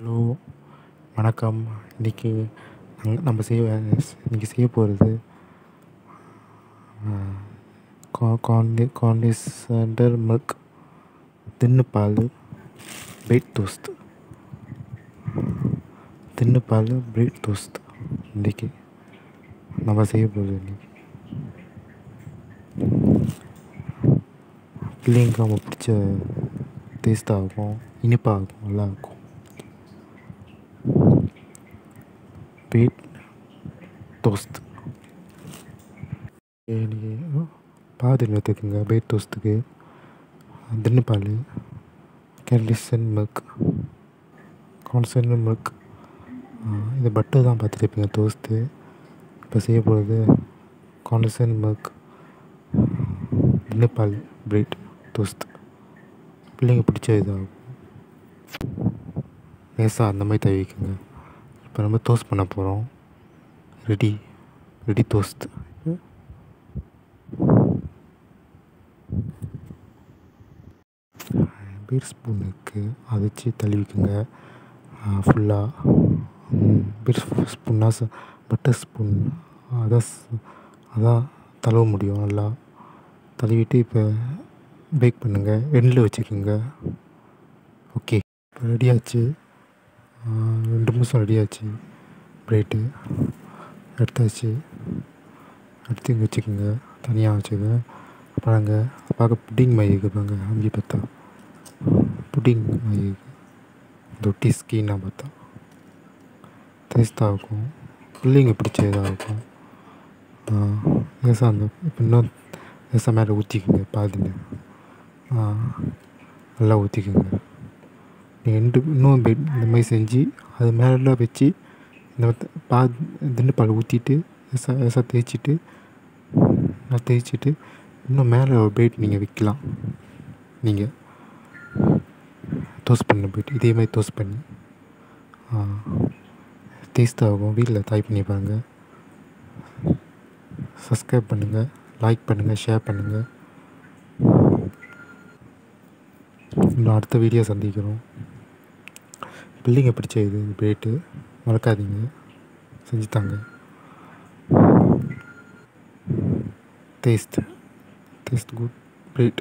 Hello வணக்கம். இன்றைக்கி நாங்கள் நம்ம செய்ய இன்றைக்கி செய்ய போகிறது கா மில்க் தின்னு பால் பிரெட் டோஸ்ட். தின்னு பால் பிரெட் டோஸ்ட். இன்றைக்கி நம்ம செய்ய போகிறது இன்றைக்கி பிள்ளைங்களுக்கு நம்ம பிடிச்ச டேஸ்ட்டாக இருக்கும் இனிப்பாக இருக்கும் நல்லாயிருக்கும் ஸ்வீட் தோஸ்த். எனக்கு பாதி எடுத்துக்கோங்க பேட் தோஸ்த்துக்கு. தின்னுப்பால் கேண்டிசன் மில்க். Condensed milk. இது பட்டர் தான் பார்த்துருப்பீங்க தோஸ்த்து. இப்போ செய்ய போகிறது கான்சன் மில்க். தின்னுப்பால் பிரெட் பிள்ளைங்க பிடிச்ச இதாகும். லேசாக அந்த மாதிரி தவிக்குங்க இப்போ நம்ம தோஸ்ட் பண்ண போகிறோம் ரெடி ரெடி டோஸ்ட் பீர் ஸ்பூனுக்கு அதை வச்சு தழுவிக்குங்க ஃபுல்லாக பீர் ஸ்பூன்னா பட்டர் ஸ்பூன் அதான் அதான் தழுவ முடியும் நல்லா. தழுவிட்டு இப்போ பேக் பண்ணுங்கள் எண்ணில் வச்சுக்கோங்க. ஓகே இப்போ ரெடியாச்சு ரெண்டு நிமிஷம் ரெடியாச்சு ப்ரைட்டு எடுத்தாச்சு. எடுத்து இங்கே வச்சுக்கோங்க. தனியாக வச்சுக்கோங்க. பாருங்க பார்க்க புட்டிங் மயிருக்கு இருக்குது பாருங்க. அஞ்சு பார்த்தா புட்டிங் மயிருக்கு தொட்டி ஸ்கீனாக பார்த்தா. டேஸ்ட்டாக இருக்கும். பிள்ளைங்க பிடிச்ச இதாக இருக்கும். லேசாக அந்த இப்போ இன்னும் லேசாக மேலே ஊற்றிக்கோங்க பாதிங்க நல்லா ஊற்றிக்கோங்க ரெண்டு இன்னும் பெட் இந்த மாதிரி செஞ்சு அது மேலே வச்சு இந்த பா தின்னு பால் ஊற்றிட்டு லேசாக லேசாக தேய்ச்சிட்டு நல்லா தேய்ச்சிட்டு இன்னும் மேலே ஒரு நீங்கள் விற்கலாம். நீங்கள் டோஸ்ட் பண்ண போய்ட்டு இதே மாதிரி டோஸ்ட் பண்ணி. டேஸ்ட்டாக வீட்டில் ட்ரை பண்ணி பாருங்கள் சப்ஸ்கிரைப் பண்ணுங்கள் லைக் பண்ணுங்கள் ஷேர் பண்ணுங்கள் இன்னும் அடுத்த வீடியோ சந்திக்கிறோம். பிள்ளைங்க பிடிச்ச இது பிரெட்டு மறக்காதீங்க. செஞ்சு தாங்க. Taste taste good bread